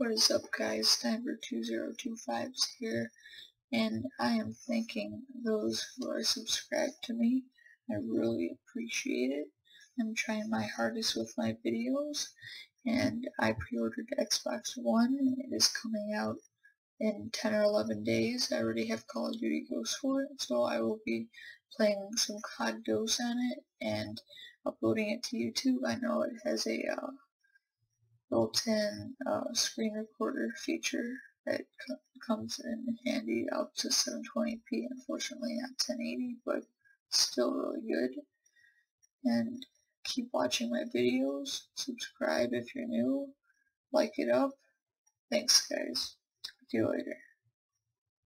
What is up guys, Timer2025 here, and I am thanking those who are subscribed to me. I really appreciate it. I'm trying my hardest with my videos, and I pre-ordered Xbox One. It is coming out in 10 or 11 days. I already have Call of Duty Ghosts for it, so I will be playing some COD Ghosts on it and uploading it to YouTube. I know it has a uh, built-in uh, screen recorder feature that co comes in handy up to 720p, unfortunately not 1080, but still really good. And keep watching my videos, subscribe if you're new, like it up. Thanks guys, see you later.